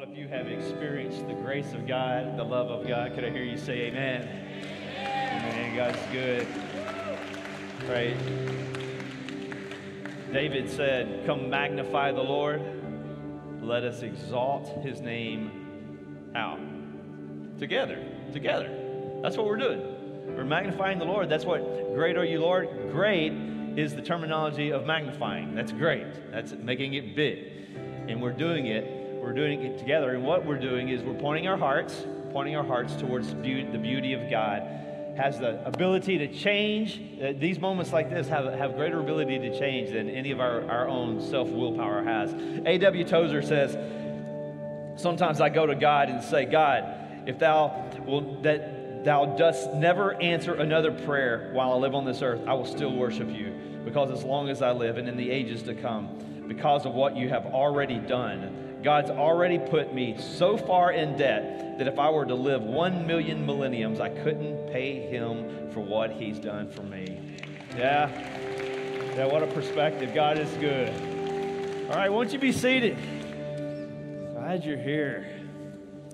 lot of you have experienced the grace of God, the love of God. Could I hear you say amen? Amen. God's good. Right. David said, Come magnify the Lord. Let us exalt his name out. Together. Together. That's what we're doing. We're magnifying the Lord. That's what great are you, Lord? Great is the terminology of magnifying. That's great. That's making it big. And we're doing it we're doing it together. And what we're doing is we're pointing our hearts, pointing our hearts towards the beauty of God. Has the ability to change. Uh, these moments like this have, have greater ability to change than any of our, our own self willpower has. A.W. Tozer says, Sometimes I go to God and say, God, if thou will, that thou dost never answer another prayer while I live on this earth, I will still worship you because as long as I live and in the ages to come, because of what you have already done, God's already put me so far in debt that if I were to live one million millenniums, I couldn't pay him for what he's done for me. Yeah. Yeah, what a perspective. God is good. All right, won't you be seated? Glad you're here.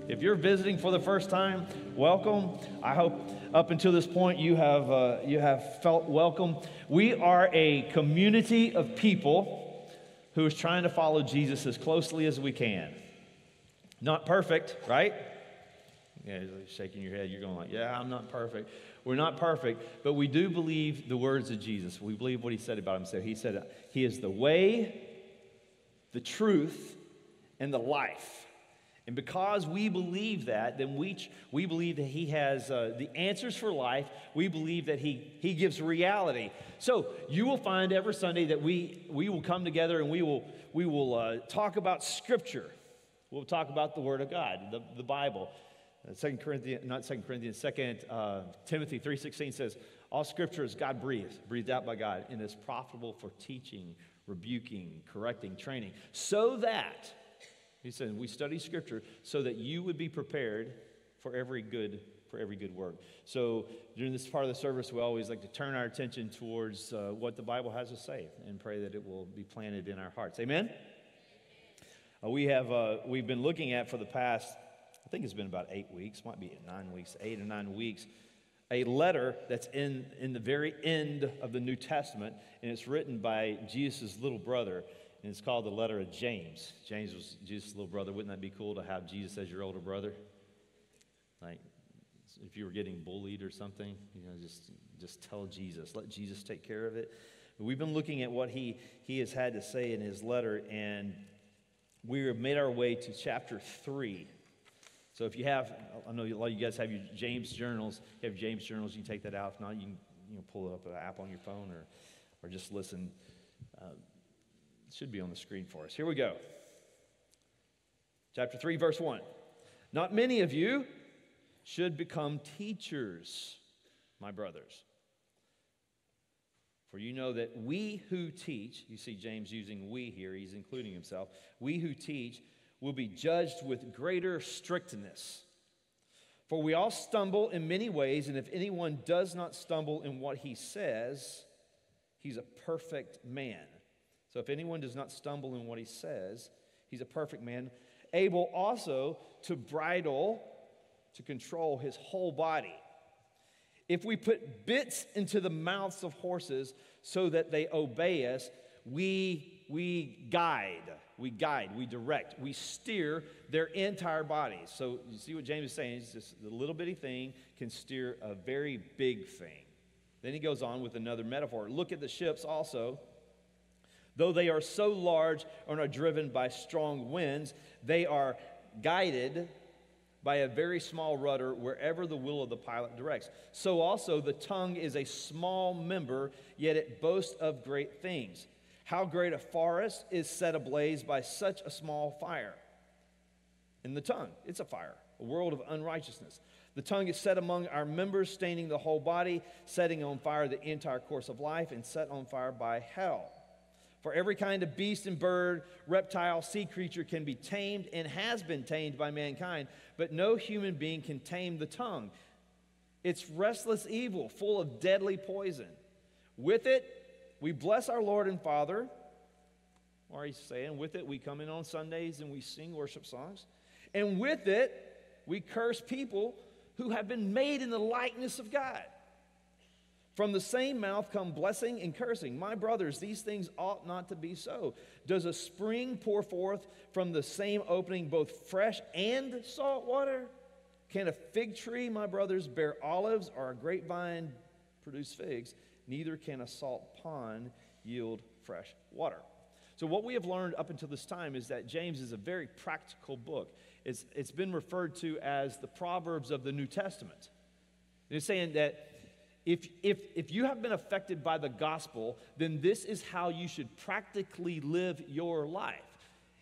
If you're visiting for the first time, welcome. I hope up until this point you have, uh, you have felt welcome. We are a community of people who is trying to follow Jesus as closely as we can. Not perfect, right? Yeah, shaking your head. You're going like, yeah, I'm not perfect. We're not perfect, but we do believe the words of Jesus. We believe what he said about himself. He said, He is the way, the truth, and the life. And because we believe that, then we, we believe that He has uh, the answers for life. We believe that he, he gives reality. So you will find every Sunday that we, we will come together and we will, we will uh, talk about Scripture. We'll talk about the Word of God, the, the Bible. Uh, Second Corinthians, not Second Corinthians, Second uh, Timothy three sixteen says, "All Scripture is God breathed, breathed out by God, and is profitable for teaching, rebuking, correcting, training, so that." He said, We study Scripture so that you would be prepared for every good for every good work. So during this part of the service, we always like to turn our attention towards uh, what the Bible has to say and pray that it will be planted in our hearts. Amen. Uh, we have uh, we've been looking at for the past, I think it's been about eight weeks, might be nine weeks, eight or nine weeks, a letter that's in in the very end of the New Testament, and it's written by Jesus' little brother and it's called the letter of James. James was Jesus' little brother. Wouldn't that be cool to have Jesus as your older brother? Like, if you were getting bullied or something, you know, just, just tell Jesus. Let Jesus take care of it. We've been looking at what he, he has had to say in his letter, and we have made our way to chapter 3. So if you have, I know a lot of you guys have your James journals. If you have James journals, you can take that out. If not, you can you know, pull up an app on your phone or, or just listen. Uh, it should be on the screen for us. Here we go. Chapter 3, verse 1. Not many of you should become teachers, my brothers. For you know that we who teach, you see James using we here, he's including himself, we who teach will be judged with greater strictness. For we all stumble in many ways, and if anyone does not stumble in what he says, he's a perfect man so if anyone does not stumble in what he says, he's a perfect man, able also to bridle, to control his whole body. If we put bits into the mouths of horses so that they obey us, we, we guide, we guide, we direct, we steer their entire bodies. So you see what James is saying? It's just the little bitty thing can steer a very big thing. Then he goes on with another metaphor. Look at the ships also. Though they are so large and are driven by strong winds, they are guided by a very small rudder wherever the will of the pilot directs. So also the tongue is a small member, yet it boasts of great things. How great a forest is set ablaze by such a small fire. In the tongue, it's a fire, a world of unrighteousness. The tongue is set among our members, staining the whole body, setting on fire the entire course of life, and set on fire by hell. For every kind of beast and bird, reptile, sea creature can be tamed and has been tamed by mankind, but no human being can tame the tongue. It's restless evil, full of deadly poison. With it, we bless our Lord and Father. Or he's saying, with it, we come in on Sundays and we sing worship songs. And with it, we curse people who have been made in the likeness of God. From the same mouth come blessing and cursing. My brothers, these things ought not to be so. Does a spring pour forth from the same opening both fresh and salt water? Can a fig tree, my brothers, bear olives or a grapevine produce figs? Neither can a salt pond yield fresh water. So, what we have learned up until this time is that James is a very practical book. It's, it's been referred to as the Proverbs of the New Testament. It's saying that if, if, if you have been affected by the gospel, then this is how you should practically live your life.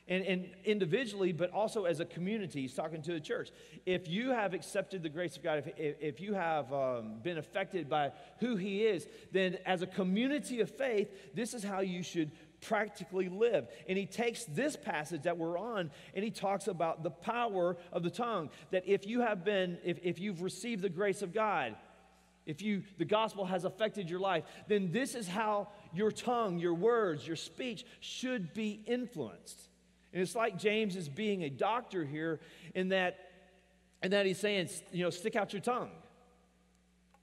And, and individually, but also as a community, he's talking to the church. If you have accepted the grace of God, if, if, you have um, been affected by who he is, then as a community of faith, this is how you should practically live. And he takes this passage that we're on and he talks about the power of the tongue. That if you have been, if, if you've received the grace of God, if you the gospel has affected your life then this is how your tongue your words your speech should be influenced and it's like james is being a doctor here in that and that he's saying you know stick out your tongue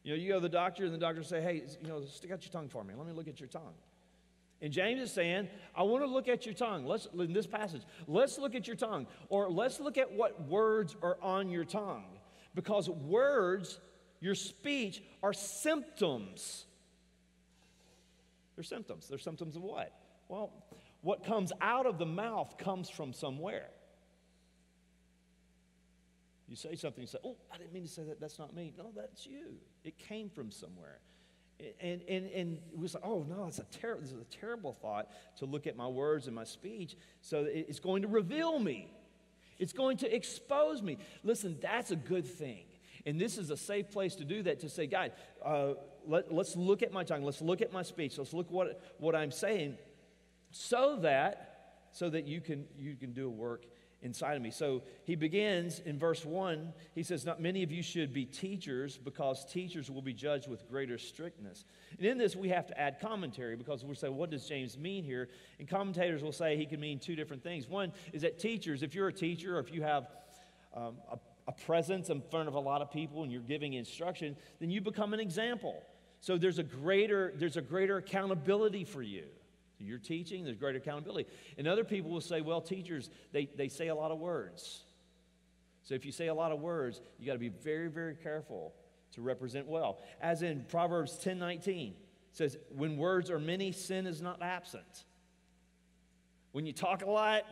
you know you go to the doctor and the doctor say hey you know stick out your tongue for me let me look at your tongue and James is saying, I want to look at your tongue. Let's in this passage, let's look at your tongue. Or let's look at what words are on your tongue. Because words your speech are symptoms. They're symptoms. They're symptoms of what? Well, what comes out of the mouth comes from somewhere. You say something, you say, Oh, I didn't mean to say that. That's not me. No, that's you. It came from somewhere. And, and, and it was like, oh no, it's a ter- this is a terrible thought to look at my words and my speech. So it's going to reveal me, it's going to expose me. Listen, that's a good thing. And this is a safe place to do that to say, God, uh, let, let's look at my tongue. Let's look at my speech. Let's look what, what I'm saying so that, so that you can, you can do a work inside of me. So he begins in verse 1. He says, Not many of you should be teachers because teachers will be judged with greater strictness. And in this, we have to add commentary because we'll say, What does James mean here? And commentators will say he can mean two different things. One is that teachers, if you're a teacher or if you have um, a a presence in front of a lot of people and you're giving instruction, then you become an example. So there's a greater, there's a greater accountability for you. So you're teaching, there's greater accountability. And other people will say, well, teachers, they, they say a lot of words. So if you say a lot of words, you got to be very, very careful to represent well. As in Proverbs 10 19 says, when words are many, sin is not absent. When you talk a lot,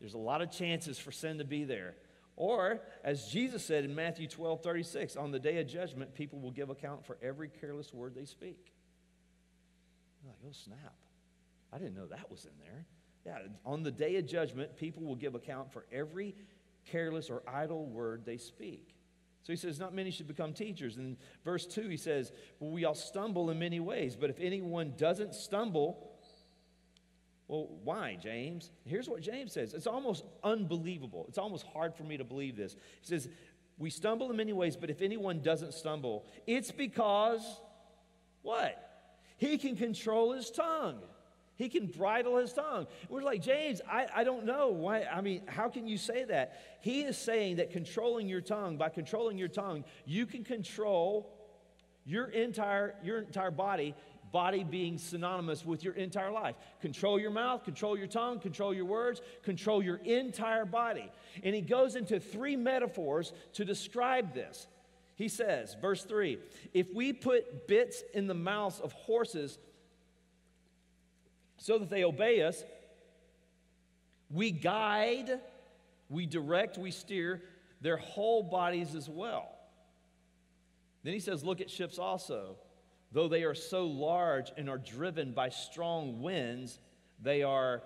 there's a lot of chances for sin to be there. Or, as Jesus said in Matthew 12 36, on the day of judgment, people will give account for every careless word they speak. You're like, oh, snap. I didn't know that was in there. Yeah, on the day of judgment, people will give account for every careless or idle word they speak. So he says, Not many should become teachers. In verse 2, he says, Well, we all stumble in many ways, but if anyone doesn't stumble, well, why, James? Here's what James says. It's almost unbelievable. It's almost hard for me to believe this. He says, We stumble in many ways, but if anyone doesn't stumble, it's because what? He can control his tongue. He can bridle his tongue. We're like, James, I, I don't know. Why? I mean, how can you say that? He is saying that controlling your tongue, by controlling your tongue, you can control your entire, your entire body body being synonymous with your entire life. Control your mouth, control your tongue, control your words, control your entire body. And he goes into three metaphors to describe this. He says, verse 3 if we put bits in the mouths of horses so that they obey us, we guide, we direct, we steer their whole bodies as well. Then he says, Look at ships also. Though they are so large and are driven by strong winds, they are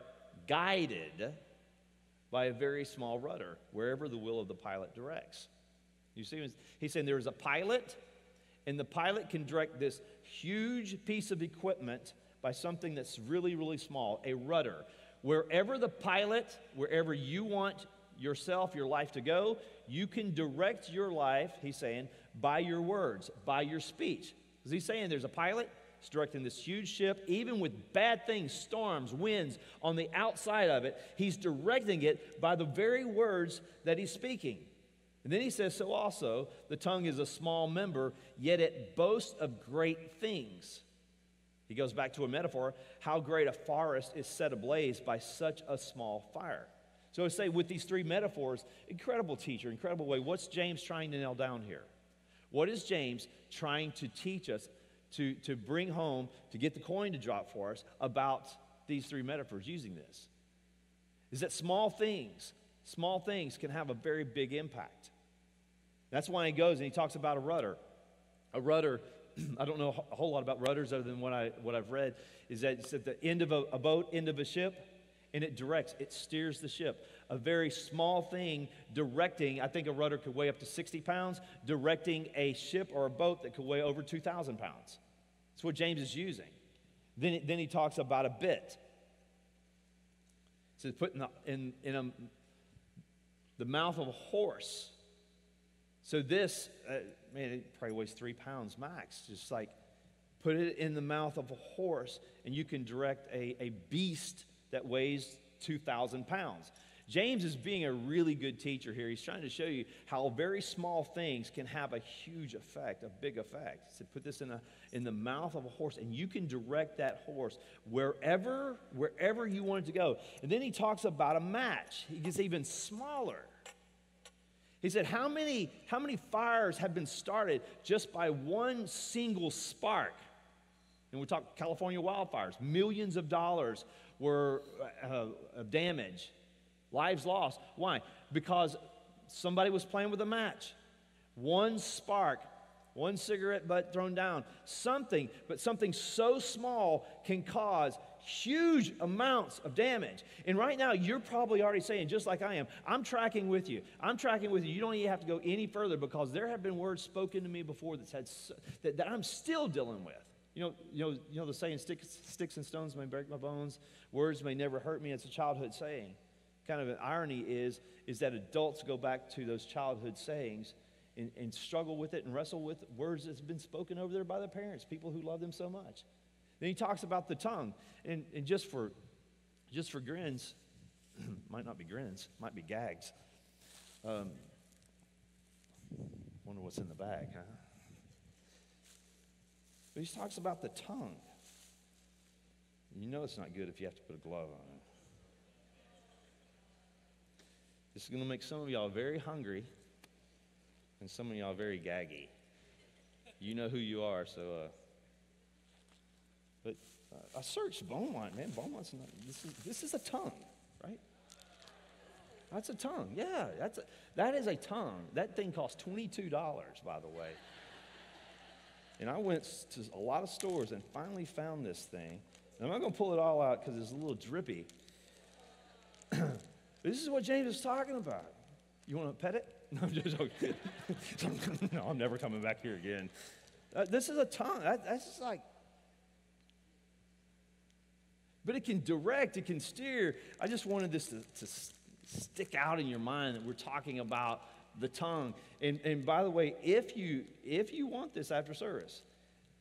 guided by a very small rudder, wherever the will of the pilot directs. You see, he's saying there is a pilot, and the pilot can direct this huge piece of equipment by something that's really, really small a rudder. Wherever the pilot, wherever you want yourself, your life to go, you can direct your life, he's saying, by your words, by your speech. Is he saying there's a pilot? He's directing this huge ship, even with bad things, storms, winds on the outside of it. He's directing it by the very words that he's speaking. And then he says, So also, the tongue is a small member, yet it boasts of great things. He goes back to a metaphor how great a forest is set ablaze by such a small fire. So I say, with these three metaphors, incredible teacher, incredible way. What's James trying to nail down here? What is James trying to teach us to, to bring home, to get the coin to drop for us about these three metaphors using this? Is that small things, small things can have a very big impact. That's why he goes and he talks about a rudder. A rudder, I don't know a whole lot about rudders other than what, I, what I've read, is that it's at the end of a, a boat, end of a ship, and it directs, it steers the ship. A very small thing directing, I think a rudder could weigh up to 60 pounds, directing a ship or a boat that could weigh over 2,000 pounds. That's what James is using. Then, then he talks about a bit. He says, put in, the, in, in a, the mouth of a horse so this, uh, man, it probably weighs three pounds max. Just like put it in the mouth of a horse, and you can direct a, a beast that weighs 2,000 pounds. James is being a really good teacher here. He's trying to show you how very small things can have a huge effect, a big effect. He said, put this in, a, in the mouth of a horse, and you can direct that horse wherever, wherever you want it to go. And then he talks about a match. He gets even smaller. He said, How many, how many fires have been started just by one single spark? And we talk California wildfires. Millions of dollars were uh, of damage, lives lost. Why? Because somebody was playing with a match. One spark, one cigarette butt thrown down, something, but something so small can cause huge amounts of damage. And right now, you're probably already saying, just like I am, I'm tracking with you. I'm tracking with you. You don't even have to go any further because there have been words spoken to me before that, said, that, that I'm still dealing with. You know, you know, you know the saying, sticks, sticks and stones may break my bones, words may never hurt me. It's a childhood saying. Kind of an irony is, is that adults go back to those childhood sayings and, and struggle with it and wrestle with words that's been spoken over there by their parents, people who love them so much. Then he talks about the tongue. And, and just for just for grins, might not be grins, might be gags. Um, wonder what's in the bag, huh? But he talks about the tongue. You know it's not good if you have to put a glove on it. This is going to make some of y'all very hungry and some of y'all very gaggy. You know who you are, so. Uh, but uh, I searched Beaumont, man. Beaumont's not, this is, this is a tongue, right? That's a tongue. Yeah, that's a, that is a tongue. That thing costs $22, by the way. And I went to a lot of stores and finally found this thing. And I'm not going to pull it all out because it's a little drippy. this is what James is talking about. You want to pet it? No, I'm just joking. no, I'm never coming back here again. Uh, this is a tongue. That, that's just like but it can direct, it can steer. I just wanted this to, to stick out in your mind that we're talking about the tongue. And, and by the way, if you, if you want this after service,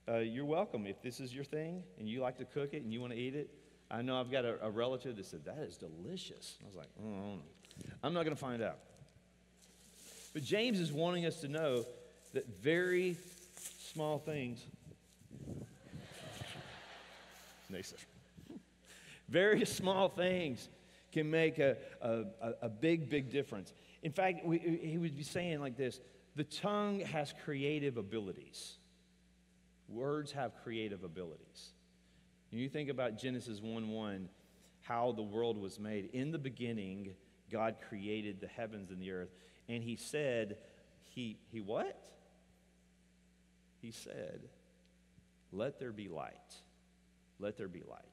uh, you're welcome. If this is your thing and you like to cook it and you want to eat it, I know I've got a, a relative that said, That is delicious. I was like, mm, I'm not going to find out. But James is wanting us to know that very small things. Nathan. Very small things can make a, a, a big, big difference. In fact, we, he would be saying like this the tongue has creative abilities. Words have creative abilities. You think about Genesis 1 1, how the world was made, in the beginning, God created the heavens and the earth. And he said, He, he what? He said, Let there be light. Let there be light.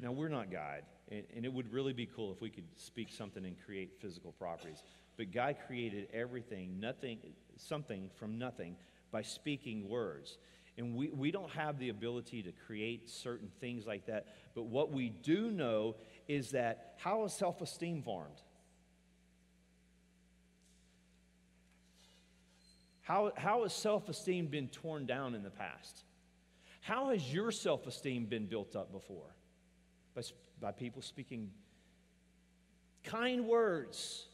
Now, we're not God, and, and, it would really be cool if we could speak something and create physical properties. But God created everything, nothing, something from nothing by speaking words. And we, we don't have the ability to create certain things like that. But what we do know is that how is self esteem formed? How, how has self esteem been torn down in the past? How has your self esteem been built up before? By, by people speaking kind words,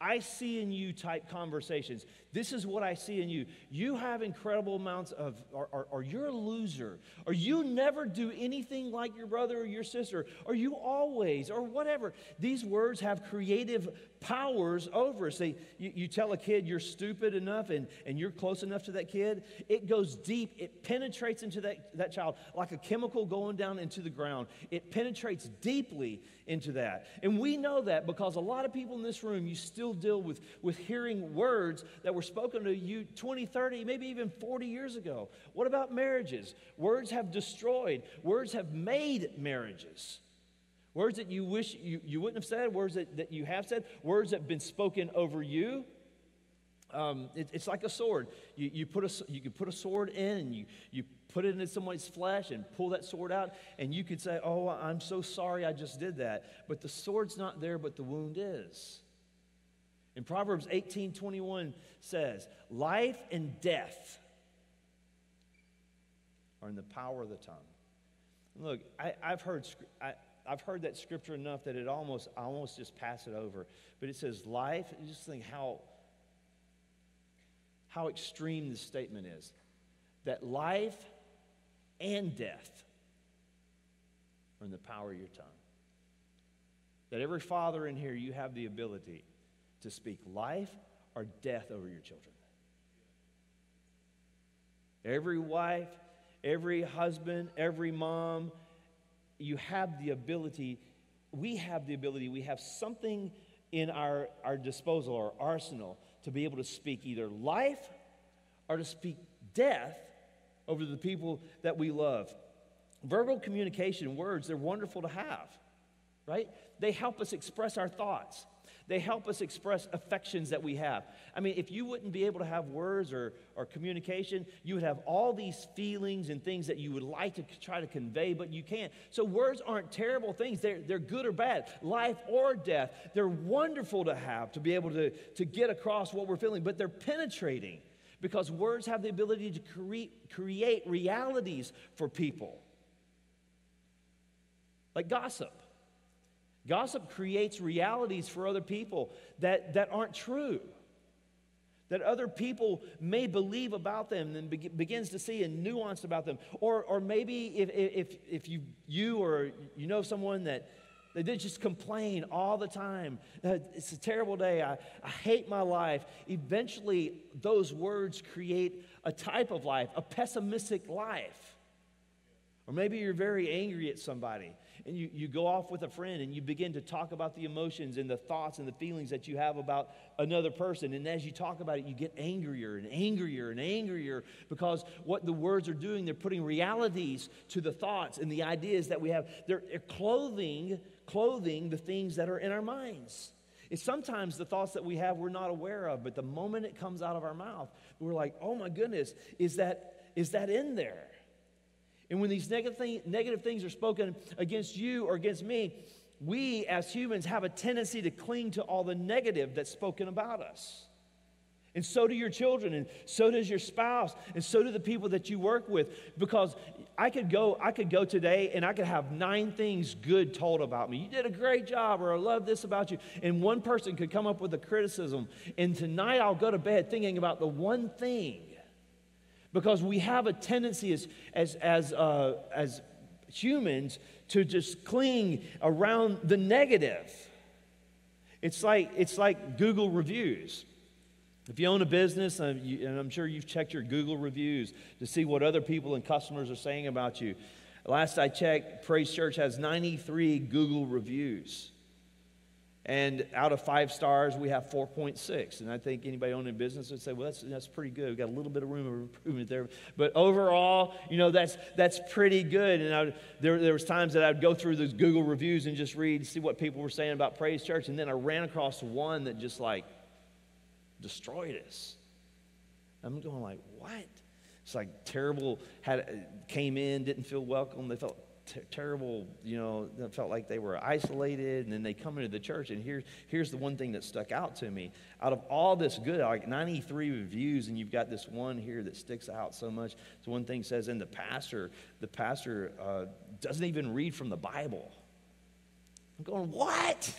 I see in you type conversations. This is what I see in you. You have incredible amounts of, or, or, or, you're a loser, or you never do anything like your brother or your sister, or you always, or whatever. These words have creative powers over us. They, you, you tell a kid you're stupid enough and, and you're close enough to that kid, it goes deep. It penetrates into that, that child like a chemical going down into the ground. It penetrates deeply into that. And we know that because a lot of people in this room, you still deal with, with hearing words that were spoken to you 20, 30, maybe even 40 years ago. What about marriages? Words have destroyed, words have made marriages. Words that you wish you, you wouldn't have said, words that, that you have said, words that have been spoken over you. Um, it, it's like a sword. You, you, put a, you can put a sword in and you, you put it into someone's flesh and pull that sword out, and you could say, Oh, I'm so sorry I just did that. But the sword's not there, but the wound is. In Proverbs 18 21 says, Life and death are in the power of the tongue. Look, I, have heard, I, I've heard that scripture enough that it almost, I almost just pass it over. But it says life, just think how, how extreme this statement is. That life and death are in the power of your tongue. That every father in here, you have the ability to speak life or death over your children. Every wife, every husband, every mom, you have the ability, we have the ability, we have something in our, our disposal our arsenal to be able to speak either life or to speak death over the people that we love. Verbal communication, words, they're wonderful to have, right? They help us express our thoughts. They help us express affections that we have. I mean, if you wouldn't be able to have words or, or communication, you would have all these feelings and things that you would like to try to convey, but you can't. So, words aren't terrible things. They're, they're good or bad, life or death. They're wonderful to have, to be able to, to get across what we're feeling, but they're penetrating because words have the ability to create, create realities for people. Like gossip. Gossip creates realities for other people that, that aren't true, that other people may believe about them and be, begins to see a nuance about them. Or, or maybe if, if, if you, you or you know someone that they just complain all the time. Uh, it's a terrible day. I, I hate my life. Eventually, those words create a type of life, a pessimistic life. Or maybe you're very angry at somebody and you, you go off with a friend and you begin to talk about the emotions and the thoughts and the feelings that you have about another person. And as you talk about it, you get angrier and angrier and angrier because what the words are doing, they're putting realities to the thoughts and the ideas that we have. They're, they're clothing, clothing the things that are in our minds. It's sometimes the thoughts that we have we're not aware of, but the moment it comes out of our mouth, we're like, oh my goodness, is that, is that in there? And when these negative, thing, negative things are spoken against you or against me, we as humans have a tendency to cling to all the negative that's spoken about us. And so do your children, and so does your spouse, and so do the people that you work with. Because I could go, I could go today and I could have nine things good told about me. You did a great job, or I love this about you. And one person could come up with a criticism. And tonight I'll go to bed thinking about the one thing because we have a tendency as, as, as, uh, as humans to just cling around the negative. It's like, it's like Google reviews. If you own a business, and, uh, you, and I'm sure you've checked your Google reviews to see what other people and customers are saying about you. Last I checked, Praise Church has 93 Google reviews. And out of five stars, we have 4.6. And I think anybody owning a business would say, well, that's, that's pretty good. We've got a little bit of room of improvement there. But overall, you know, that's, that's pretty good. And I, there, there was times that I would go through those Google reviews and just read, see what people were saying about Praise Church. And then I ran across one that just like destroyed us. I'm going like, what? It's like terrible, had, came in, didn't feel welcome. They felt ter- terrible, you know, felt like they were isolated, and then they come into the church. And here's, here's the one thing that stuck out to me. Out of all this good, like 93 reviews, and you've got this one here that sticks out so much. So one thing says, and the pastor, the pastor uh, doesn't even read from the Bible. I'm going, what?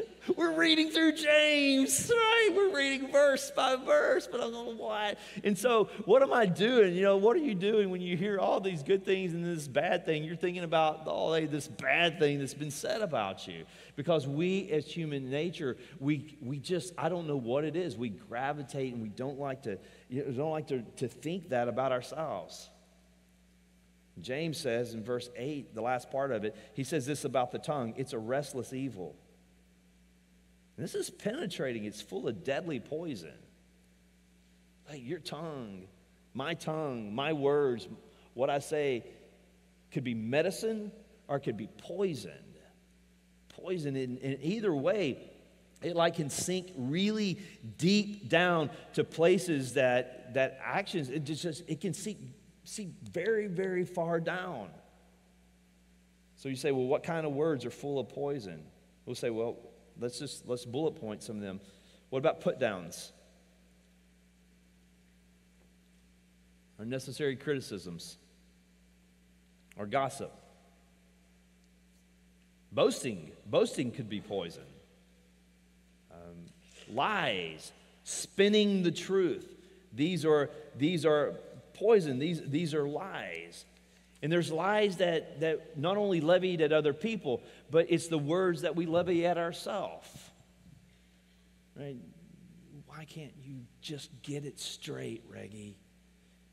We're reading through James, right? We're reading verse by verse, but I'm going, why. And so, what am I doing? You know, what are you doing when you hear all these good things and this bad thing? You're thinking about all this bad thing that's been said about you. Because we, as human nature, we, we just, I don't know what it is. We gravitate and we don't like to, you know, don't like to, to think that about ourselves. James says in verse 8, the last part of it, he says this about the tongue it's a restless evil. This is penetrating, it's full of deadly poison. Like your tongue, my tongue, my words, what I say could be medicine or could be poison. Poison in, in either way, it like can sink really deep down to places that that actions it just it can sink, sink very very far down so you say well what kind of words are full of poison we'll say well Let's just let's bullet point some of them. What about put downs? Unnecessary criticisms or gossip. Boasting, boasting could be poison. Um, lies, spinning the truth. These are, these are poison. These, these are lies. And there's lies that, that not only levied at other people, but it's the words that we levy at ourselves. Right? Why can't you just get it straight, Reggie?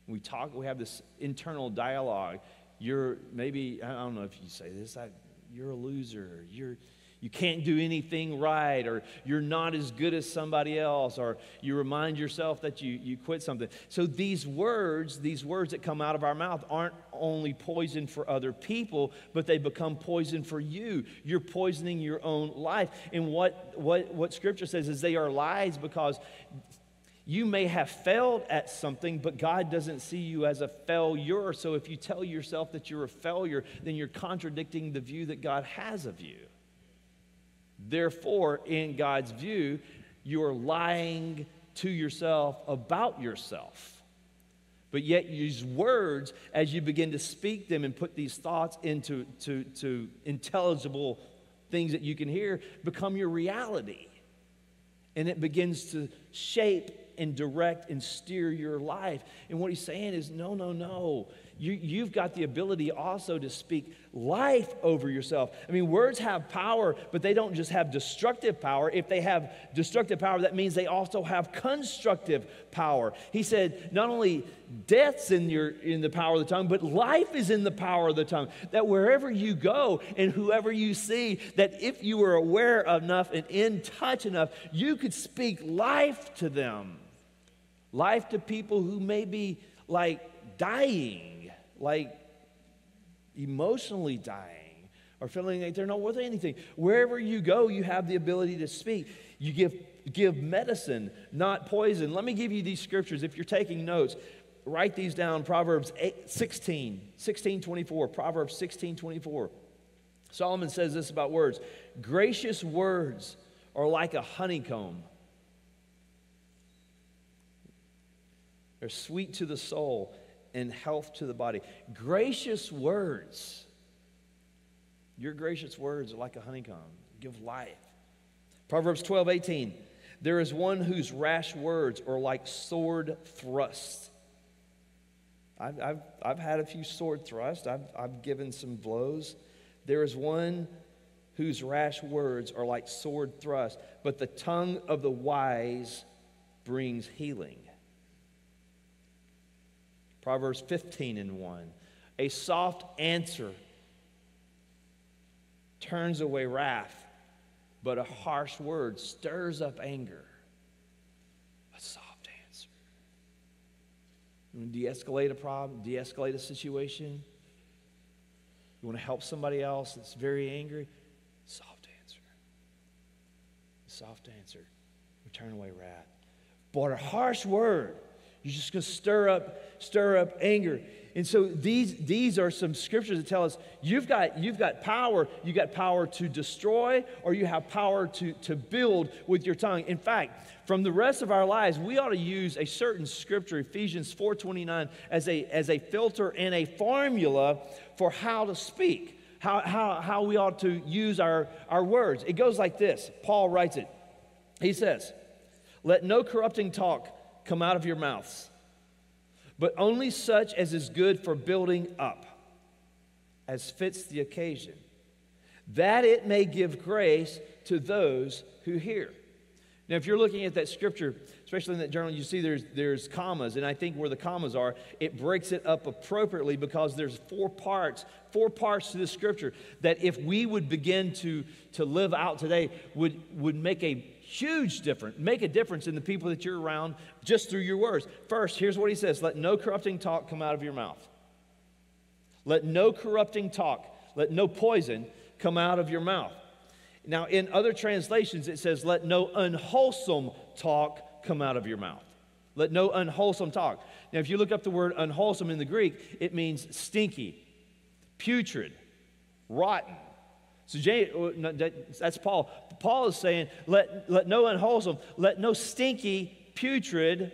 We talk, we have this internal dialogue. You're maybe, I don't know if you say this, I, you're a loser. You're, you can't do anything right, or you're not as good as somebody else, or you remind yourself that you, you quit something. So these words, these words that come out of our mouth, aren't only poison for other people, but they become poison for you. You're poisoning your own life. And what, what, what Scripture says is they are lies because you may have failed at something, but God doesn't see you as a failure. So if you tell yourself that you're a failure, then you're contradicting the view that God has of you. Therefore, in God's view, you're lying to yourself about yourself. But yet, use words as you begin to speak them and put these thoughts into to, to intelligible things that you can hear become your reality. And it begins to shape and direct and steer your life. And what he's saying is no, no, no. You, you've got the ability also to speak life over yourself. I mean, words have power, but they don't just have destructive power. If they have destructive power, that means they also have constructive power. He said, not only death's in, your, in the power of the tongue, but life is in the power of the tongue. That wherever you go and whoever you see, that if you were aware enough and in touch enough, you could speak life to them. Life to people who may be like dying like emotionally dying or feeling like they're not worth anything. Wherever you go, you have the ability to speak. You give, give medicine, not poison. Let me give you these scriptures. If you're taking notes, write these down. Proverbs 8, 16, 16, 24. Proverbs 16, 24. Solomon says this about words gracious words are like a honeycomb. They're sweet to the soul and health to the body. Gracious words. Your gracious words are like a honeycomb, give life. Proverbs 12, 18. There is one whose rash words are like sword thrusts. I've, I've, I've had a few sword thrusts, I've, I've given some blows. There is one whose rash words are like sword thrusts, but the tongue of the wise brings healing. Proverbs 15 and 1. A soft answer turns away wrath, but a harsh word stirs up anger. A soft answer. You want to de escalate a problem, de escalate a situation? You want to help somebody else that's very angry? Soft answer. Soft answer. We turn away wrath. But a harsh word You're just going to stir up, stir up anger. And so these, these are some scriptures that tell us you've got, you've got power. You've got power to destroy, or you have power to, to build with your tongue. In fact, from the rest of our lives, we ought to use a certain scripture, Ephesians 4:29, as a, as a filter and a formula for how to speak, how, how, how we ought to use our, our words. It goes like this. Paul writes it. He says, Let no corrupting talk come out of your mouths but only such as is good for building up, as fits the occasion, that it may give grace to those who hear. Now, if you're looking at that scripture, especially in that journal, you see there's, there's commas, and I think where the commas are, it breaks it up appropriately because there's four parts, four parts to the scripture that if we would begin to, to live out today, would, would make a huge difference, make a difference in the people that you're around just through your words. First, here's what he says let no corrupting talk come out of your mouth. Let no corrupting talk, let no poison come out of your mouth. Now, in other translations, it says, let no unwholesome talk come out of your mouth. Let no unwholesome talk. Now, if you look up the word unwholesome in the Greek, it means stinky, putrid, rotten. So James, uh, that's Paul. Paul is saying, let, let no unwholesome, let no stinky, putrid,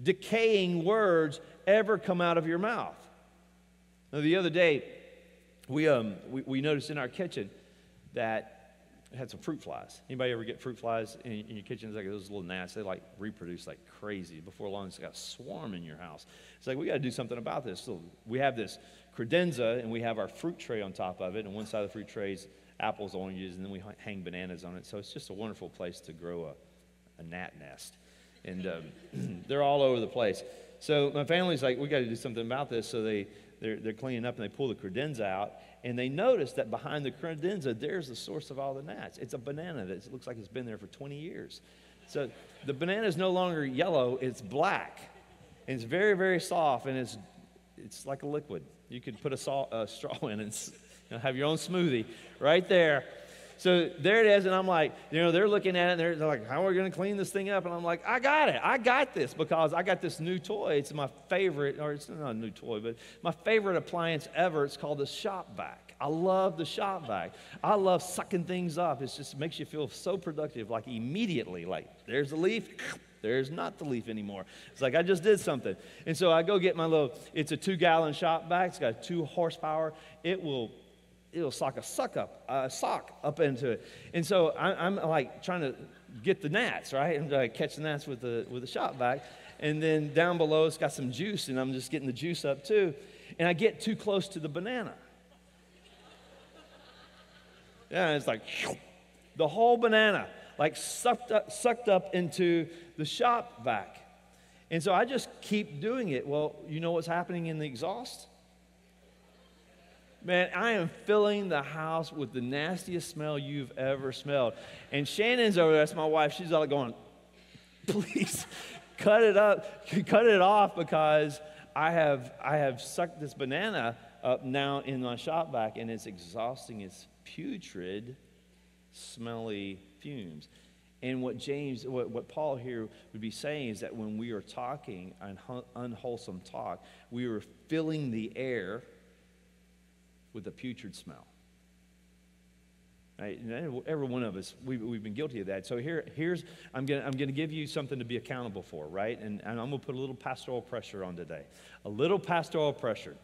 decaying words ever come out of your mouth. Now, the other day, we, um, we, we noticed in our kitchen that it had some fruit flies. Anybody ever get fruit flies in, in your kitchen? It's like those little gnats. They like reproduce like crazy. Before long, it's got a swarm in your house. It's like we got to do something about this. So we have this credenza, and we have our fruit tray on top of it. And one side of the fruit tray is apples, oranges, and then we hang bananas on it. So it's just a wonderful place to grow a, a gnat nest. And um, they're all over the place. So my family's like, we got to do something about this. So they, they're, they're cleaning up and they pull the credenza out. And they notice that behind the credenza, there's the source of all the gnats. It's a banana that looks like it's been there for 20 years. So the banana is no longer yellow, it's black. And it's very, very soft and it's, it's like a liquid. You could put a, saw, a straw in and you know, have your own smoothie right there. So there it is, and I'm like, you know, they're looking at it, and they're, they're like, how are we going to clean this thing up? And I'm like, I got it. I got this because I got this new toy. It's my favorite, or it's not a new toy, but my favorite appliance ever. It's called the Shop Vac. I love the Shop Vac. I love sucking things up. It just makes you feel so productive, like immediately, like there's the leaf, there's not the leaf anymore. It's like I just did something. And so I go get my little, it's a two gallon shop vac. It's got two horsepower. It will it'll sock a suck up, a sock up into it. And so I, am like trying to get the gnats, right? I'm like catching gnats with the with the shop vac. And then down below it's got some juice, and I'm just getting the juice up too. And I get too close to the banana. Yeah, it's like the whole banana, like sucked up, sucked up into the shop vac. And so I just keep doing it. Well, you know what's happening in the exhaust? Man, I am filling the house with the nastiest smell you've ever smelled. And Shannon's over there, that's my wife, she's all going, please cut it up, cut it off because I have, I have sucked this banana up now in my shop vac and it's exhausting. It's putrid, smelly fumes. And what James, what, what Paul here would be saying is that when we are talking an unwholesome talk, we are filling the air with a putrid smell. Right? Every one of us, we, we've been guilty of that. So here, here's, I'm going to I'm gonna give you something to be accountable for, right? And, and I'm going to put a little pastoral pressure on today. A little pastoral pressure.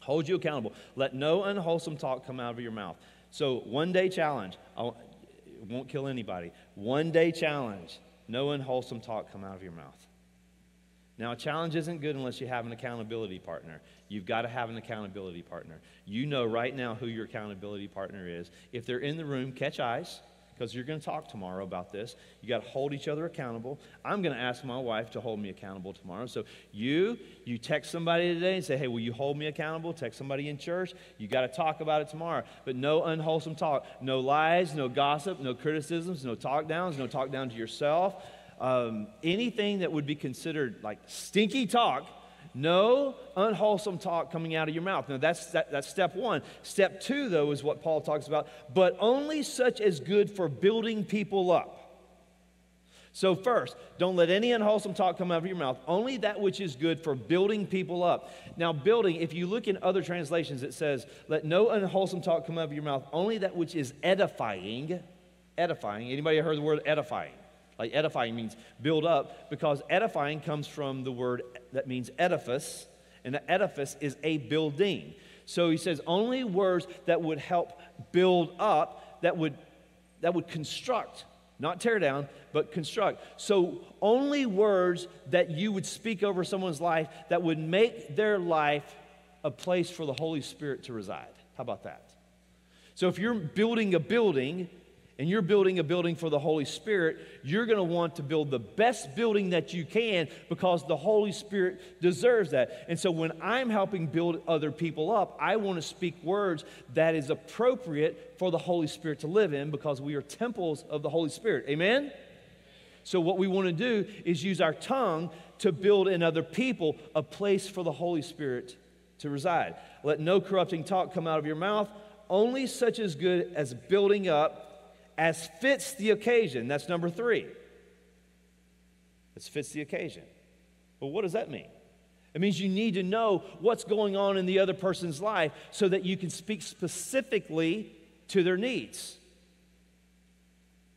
Hold you accountable. Let no unwholesome talk come out of your mouth. So, one day challenge. I won't kill anybody. One day challenge. No unwholesome talk come out of your mouth. Now, a challenge isn't good unless you have an accountability partner. You've got to have an accountability partner. You know right now who your accountability partner is. If they're in the room, catch eyes because you're going to talk tomorrow about this. You got to hold each other accountable. I'm going to ask my wife to hold me accountable tomorrow. So you, you text somebody today and say, "Hey, will you hold me accountable?" Text somebody in church. You got to talk about it tomorrow. But no unwholesome talk, no lies, no gossip, no criticisms, no talk downs, no talk down to yourself um, anything that would be considered like stinky talk, no unwholesome talk coming out of your mouth. Now, that's, that, that's step one. Step two, though, is what Paul talks about, but only such as good for building people up. So, first, don't let any unwholesome talk come out of your mouth, only that which is good for building people up. Now, building, if you look in other translations, it says, let no unwholesome talk come out of your mouth, only that which is edifying. Edifying. Anybody heard the word edifying? Like edifying means build up, because edifying comes from the word that means edifice, and the edifice is a building. So he says, only words that would help build up, that would, that would construct not tear down, but construct. So, only words that you would speak over someone's life that would make their life a place for the Holy Spirit to reside. How about that? So, if you're building a building, and you're building a building for the Holy Spirit, you're going to want to build the best building that you can because the Holy Spirit deserves that. And so when I'm helping build other people up, I want to speak words that is appropriate for the Holy Spirit to live in because we are temples of the Holy Spirit. Amen? So what we want to do is use our tongue to build in other people a place for the Holy Spirit to reside. Let no corrupting talk come out of your mouth, only such as good as building up as fits the occasion. That's number three. As fits the occasion. Well, what does that mean? It means you need to know what's going on in the other person's life so that you can speak specifically to their needs.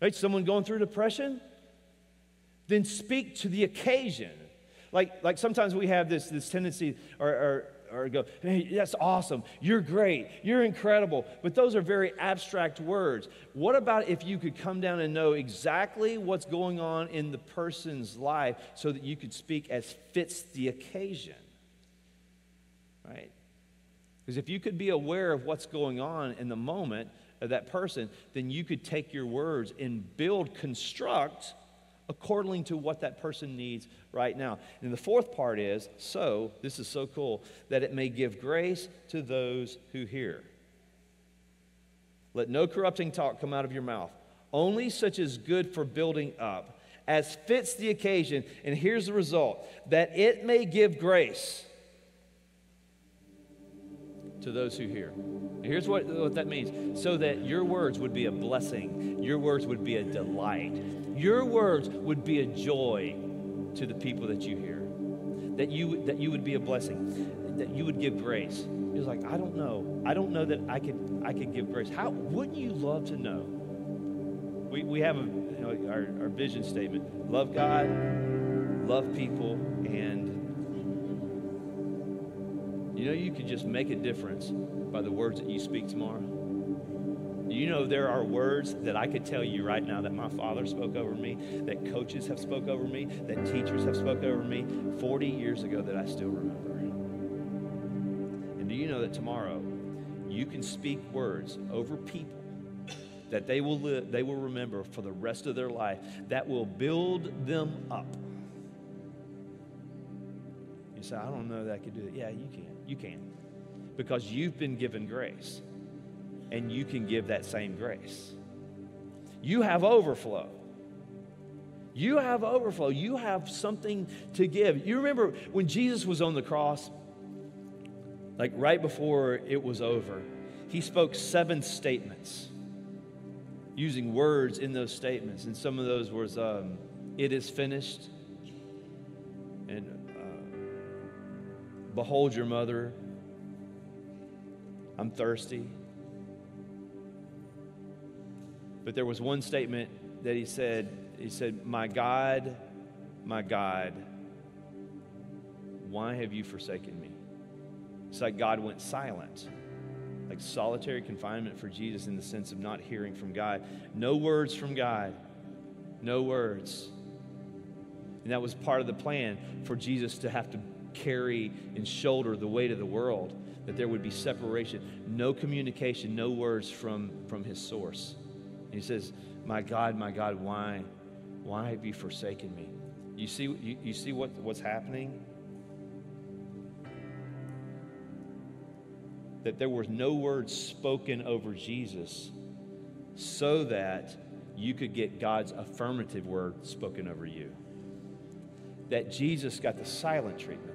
Right? Someone going through depression? Then speak to the occasion. Like, like sometimes we have this, this tendency, or, or or go, hey, that's awesome. You're great. You're incredible. But those are very abstract words. What about if you could come down and know exactly what's going on in the person's life so that you could speak as fits the occasion? Right? Because if you could be aware of what's going on in the moment of that person, then you could take your words and build, construct according to what that person needs right now. And the fourth part is so, this is so cool, that it may give grace to those who hear. Let no corrupting talk come out of your mouth, only such as good for building up, as fits the occasion. And here's the result that it may give grace to those who hear. Here's what, what that means so that your words would be a blessing, your words would be a delight, your words would be a joy to the people that you hear, that you, that you would be a blessing, that you would give grace. He's like, I don't know. I don't know that I could, I could give grace. How wouldn't you love to know? We, we have a, you know, our, our vision statement love God, love people, and you know, you could just make a difference by the words that you speak tomorrow. You know, there are words that I could tell you right now that my father spoke over me, that coaches have spoke over me, that teachers have spoke over me 40 years ago that I still remember. And do you know that tomorrow you can speak words over people that they will live, they will remember for the rest of their life that will build them up. Say, I don't know that I could do it. Yeah, you can. You can. Because you've been given grace, and you can give that same grace. You have overflow. You have overflow. You have something to give. You remember when Jesus was on the cross, like right before it was over, he spoke seven statements using words in those statements. And some of those was, um, It is finished. And Behold your mother. I'm thirsty. But there was one statement that he said, he said, My God, my God, why have you forsaken me? It's like God went silent, like solitary confinement for Jesus in the sense of not hearing from God. No words from God, no words. And that was part of the plan for Jesus to have to carry and shoulder the weight of the world, that there would be separation, no communication, no words from, from his source. And he says, My God, my God, why, why have you forsaken me? You see, you, you see what, what's happening? That there were no words spoken over Jesus so that you could get God's affirmative word spoken over you. That Jesus got the silent treatment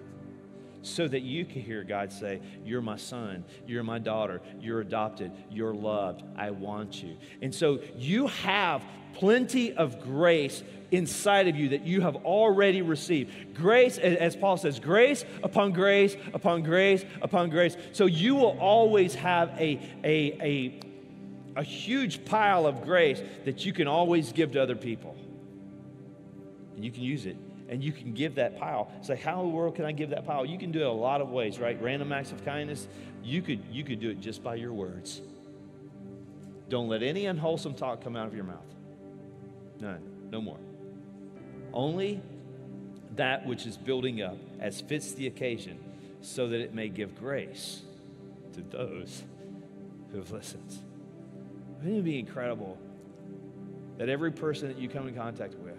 so that you can hear God say, You're my son, you're my daughter, you're adopted, you're loved, I want you. And so you have plenty of grace inside of you that you have already received. Grace, as Paul says, grace upon grace upon grace upon grace. So you will always have a, a, a, a huge pile of grace that you can always give to other people. And you can use it and you can give that pile. Say, like, how in the world can I give that pile? You can do it a lot of ways, right? Random acts of kindness. You could, you could do it just by your words. Don't let any unwholesome talk come out of your mouth. None. No more. Only that which is building up as fits the occasion, so that it may give grace to those who have listened. Wouldn't it be incredible that every person that you come in contact with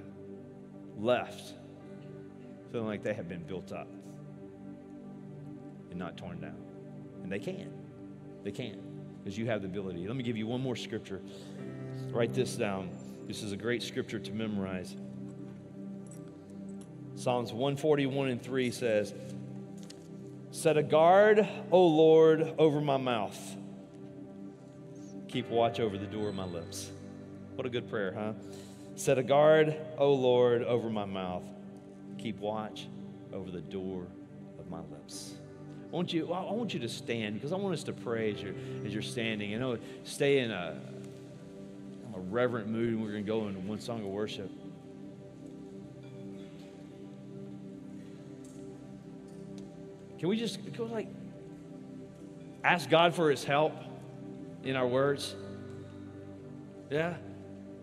left feeling like they have been built up and not torn down. And they can. They can because you have the ability. Let me give you one more scripture. Write this down. This is a great scripture to memorize. Psalms 141 and 3 says, Set a guard, O Lord, over my mouth. Keep watch over the door of my lips. What a good prayer, huh? Set a guard, O Lord, over my mouth keep watch over the door of my lips. I want you, I want you to stand because I want us to pray as you're, as you're standing. You know, stay in a, a reverent mood and we're going to go into one song of worship. Can we just go like ask God for his help in our words? Yeah?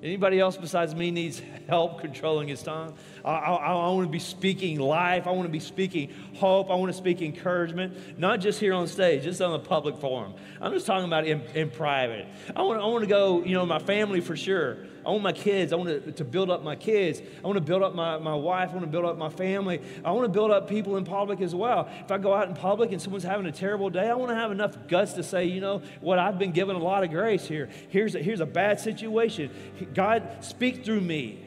Anybody else besides me needs help controlling his tongue? I, I, I, want to be speaking life. I want to be speaking hope. I want to speak encouragement, not just here on stage, just on the public forum. I'm just talking about in, in private. I want, I want to go, you know, my family for sure. I want my kids. I want to, to build up my kids. I want to build up my, my wife. I want to build up my family. I want to build up people in public as well. If I go out in public and someone's having a terrible day, I want to have enough guts to say, you know what, I've been given a lot of grace here. Here's a, here's a bad situation. God, speak through me.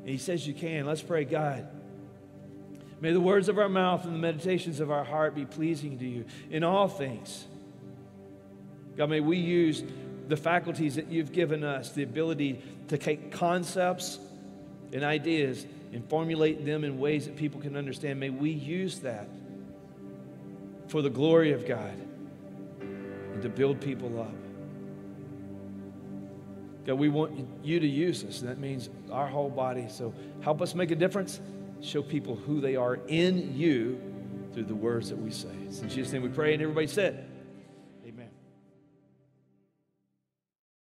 And he says you can. Let's pray, God. May the words of our mouth and the meditations of our heart be pleasing to you in all things. God, may we use the faculties that you've given us, the ability to take concepts and ideas and formulate them in ways that people can understand. May we use that for the glory of God and to build people up. God, we want you to use us, and that means our whole body. So help us make a difference. Show people who they are in you through the words that we say. It's in Jesus' name we pray, and everybody said,